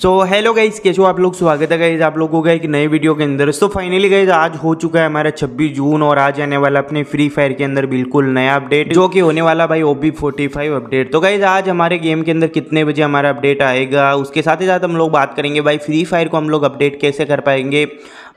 So hello guys कैसे हो आप लोग? स्वागत है गाइज़ आप लोगों का एक नए वीडियो के अंदर। तो फाइनली गाइज़ आज हो चुका है हमारा 26 जून और आज आने वाला अपने फ्री फायर के अंदर बिल्कुल नया अपडेट जो कि होने वाला भाई ओबी 45 अपडेट तो गाइज़ आज हमारे गेम के अंदर कितने बजे हमारा अपडेट आएगा, उसके साथ ही साथ हम लोग बात करेंगे भाई फ्री फायर को हम लोग अपडेट कैसे कर पाएँगे।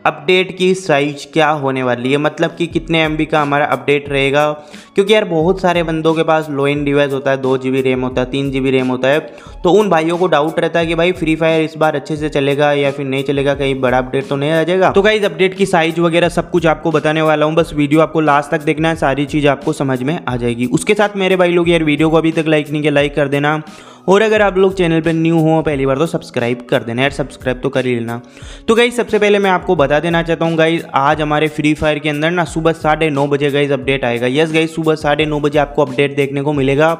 अपडेट की साइज़ क्या होने वाली है? मतलब कि कितने एमबी का हमारा अपडेट रहेगा? क्योंकि यार बहुत सारे बंदों के पास लो इन डिवाइस होता है, दो जीबी रैम होता है, तीन जीबी रैम होता है। तो उन भाइयों को डाउट रहता है कि भाई फ्री फायर इस बार अच्छे से चलेगा या फिर नहीं चलेगा, कहीं बड़ा अपडेट तो नहीं आ जाएगा? तो कहीं अपडेट की साइज़ वगैरह सब कुछ आपको बताने वाला हूँ। बस वीडियो आपको लास्ट तक देखना है, सारी चीज़ आपको समझ में आ जाएगी। उसके साथ मेरे भाई लोग यार वीडियो को अभी तक लाइक नहीं किया लाइक कर देना। और अगर आप लोग चैनल पर न्यू हो, पहली बार तो सब्सक्राइब कर देना यार, सब्सक्राइब तो कर ही लेना। तो गाइज़ सबसे पहले मैं आपको बता देना चाहता हूँ गाइज़ आज हमारे फ्री फायर के अंदर ना सुबह साढ़े नौ बजे गाइज़ अपडेट आएगा। यस गाइज़ सुबह साढ़े नौ बजे आपको अपडेट देखने को मिलेगा।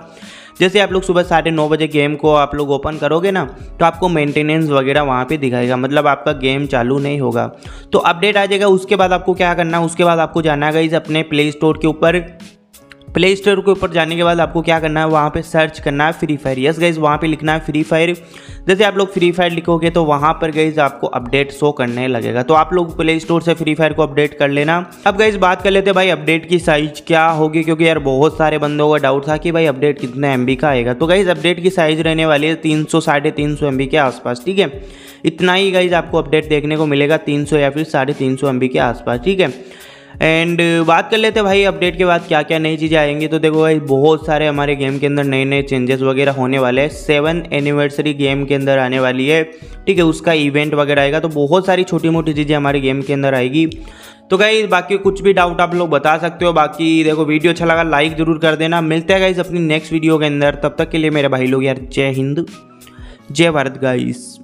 जैसे आप लोग सुबह साढ़े नौ बजे गेम को आप लोग ओपन करोगे ना तो आपको मेंटेनेंस वगैरह वहाँ पे दिखाएगा। मतलब आपका गेम चालू नहीं होगा। तो अपडेट आ जाएगा, उसके बाद आपको क्या करना है उसके बाद आपको जाना है गाइज़ अपने प्ले स्टोर के ऊपर। प्ले स्टोर के ऊपर जाने के बाद आपको क्या करना है, वहाँ पे सर्च करना है फ्री फायर यस गाइज़ वहाँ पे लिखना है फ्री फायर जैसे आप लोग फ्री फायर लिखोगे तो वहाँ पर गाइज़ आपको अपडेट शो करने लगेगा। तो आप लोग प्ले स्टोर से फ्री फायर को अपडेट कर लेना। अब गाइज़ बात कर लेते भाई अपडेट की साइज़ क्या होगी? क्योंकि यार बहुत सारे बंदों का डाउट था कि भाई अपडेट कितने एम का आएगा। तो गाइज़ अपडेट की साइज़ रहने वाली है तीन सौ, साढ़े तीन सौ एम के आसपास, ठीक है? इतना ही गाइज़ आपको अपडेट देखने को मिलेगा तीन सौ या फिर साढ़े तीन सौ एम के आसपास, ठीक है? एंड बात कर लेते भाई अपडेट के बाद क्या क्या नई चीज़ें आएँगी। तो देखो भाई, बहुत सारे हमारे गेम के अंदर नए नए चेंजेस वगैरह होने वाले हैं। सेवन एनिवर्सरी गेम के अंदर आने वाली है। ठीक है, उसका इवेंट वगैरह आएगा। तो बहुत सारी छोटी मोटी चीज़ें हमारे गेम के अंदर आएगी। तो गाइज़ बाकी कुछ भी डाउट आप लोग बता सकते हो। बाकी देखो वीडियो अच्छा लगा लाइक ज़रूर कर देना। मिलते हैं गाइज़ अपनी नेक्स्ट वीडियो के अंदर। तब तक के लिए मेरे भाई लोग यार, जय हिंद, जय भारत गाइस